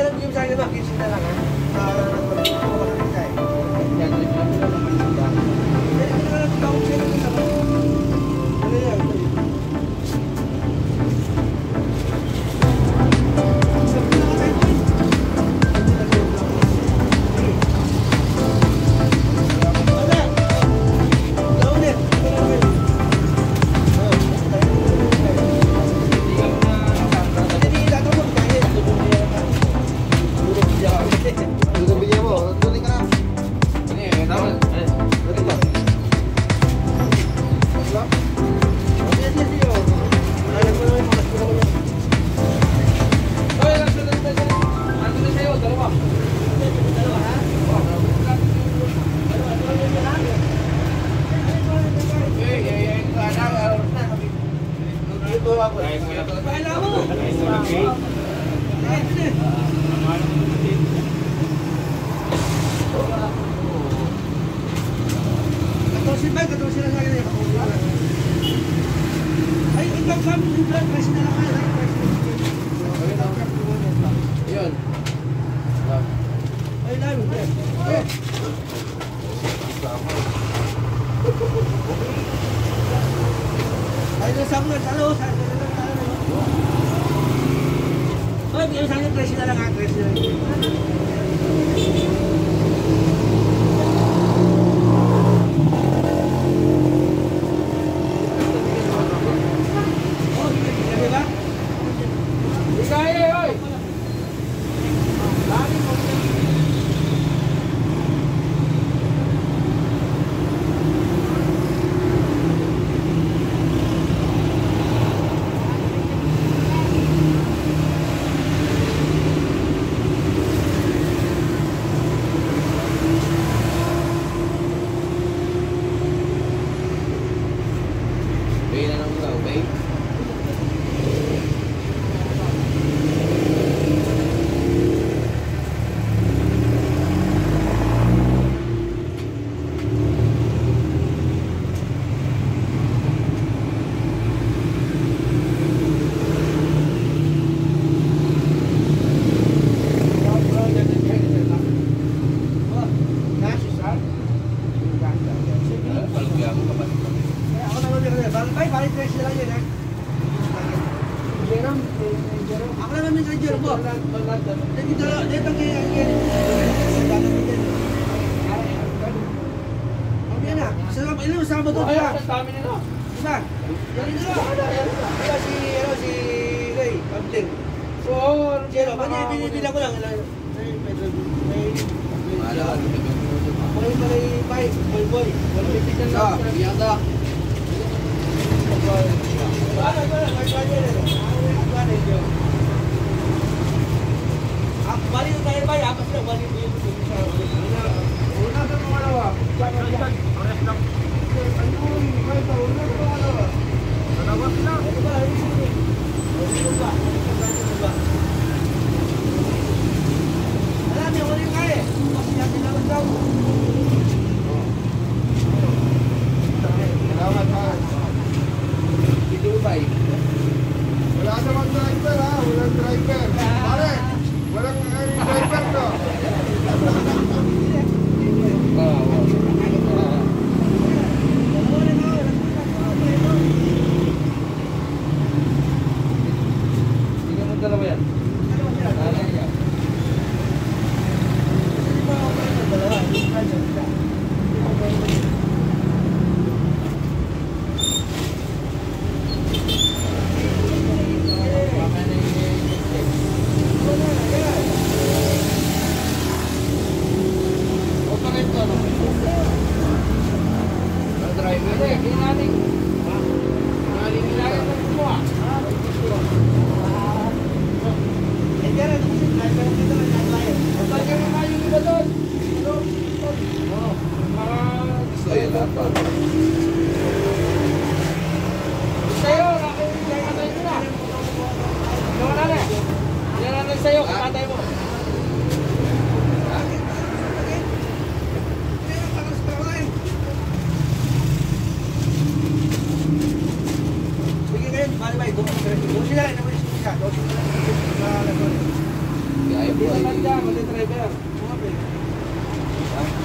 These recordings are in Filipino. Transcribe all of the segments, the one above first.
na lang yung sana makikita lang ha. Uh, kasama doon. Ayun, ang dami nila. Diba? Yan nila. Kaya si, ano, si Ray, Abling. So, Jero, ba't yung binibilang ko lang? May, may, may, may, may, may, boy, boy. Sa, biyanda. Akbari na tayo ba? Apat sila, dapat. Sa'yo, kakatay mo na. Yung ano na. Yung ano sa'yo, kakatay mo. Kaya po ay... Hindi naman dyan, mali driver.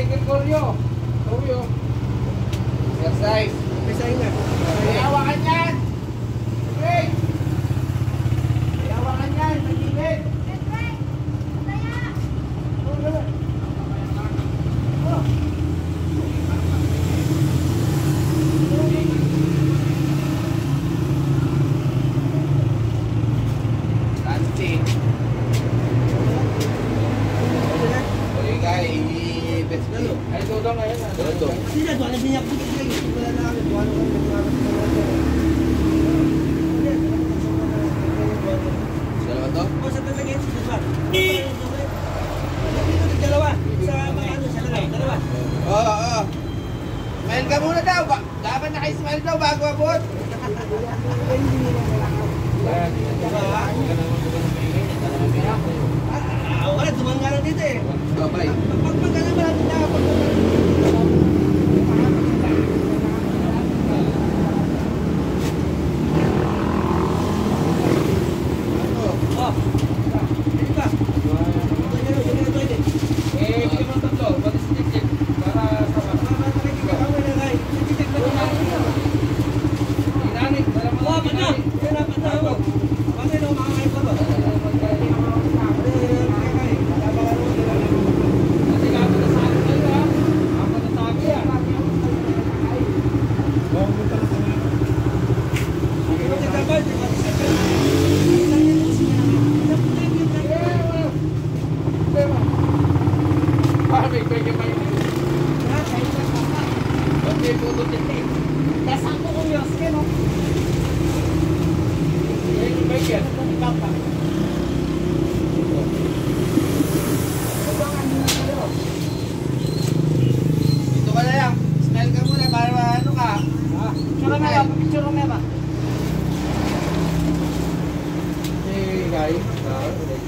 Balikin ko nyo. Tawag yun. Exercise. Exercise na. Hawakan yan. Okay. Hawakan yan. Magigit. That's right. Kaya. Smile ka muna daw. Ba dapat naka-smile daw bago abot. Ah, wala, tumangga lang dito eh. Babay. Pag magkano ba natin na pag Oh. Romeva, Pichu Romeva. Đi gãy. Đó, đi gãy.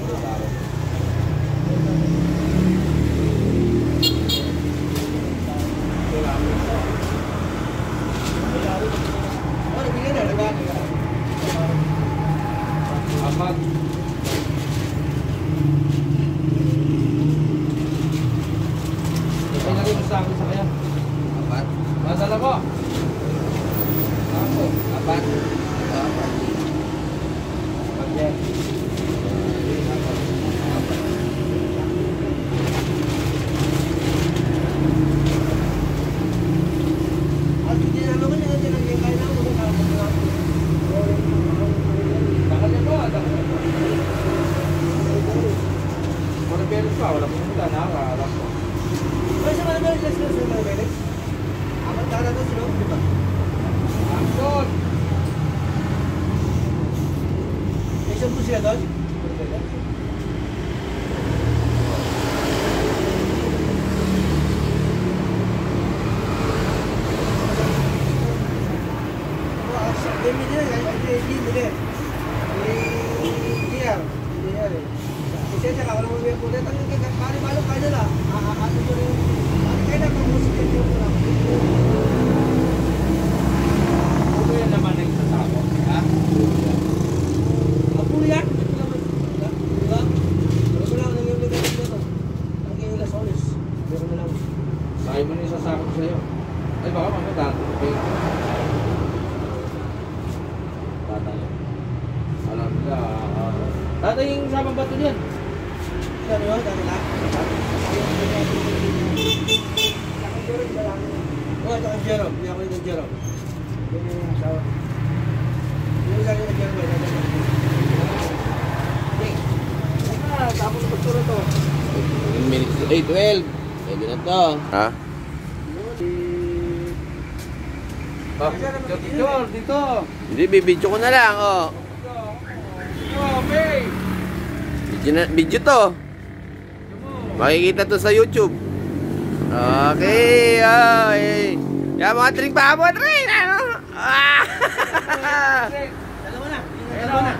Lagi bersama saya. Apa? Masalah kok. Ako, apat. Apat. Apat. Pero, claro, la pregunta nada, la দাও కాని వాళ్ళు పడలా అది కూడా మనకైనా ముసుగు xa một xíu lấy bỏ mà nó tàn thì tàn tàn alam ka dati yung sa Tàn niyan tàn niyo dati lang Oh, ito ang Jerome. Hindi ako yun ang Jerome. Yun yung asawa. Yun sa akin ang Jerome. Tapos pagturo to. 1 minutes. 8, 12. Pwede to. Ha? Ah, dito, dito, dito. Hindi, bibidyo ko na lang, oh. Okay. Video, na, video to. Makikita to sa YouTube. Okay, okay. Yan mga tring pa mo, tring! Ano? Ah! Dalawa na. Dalawa na.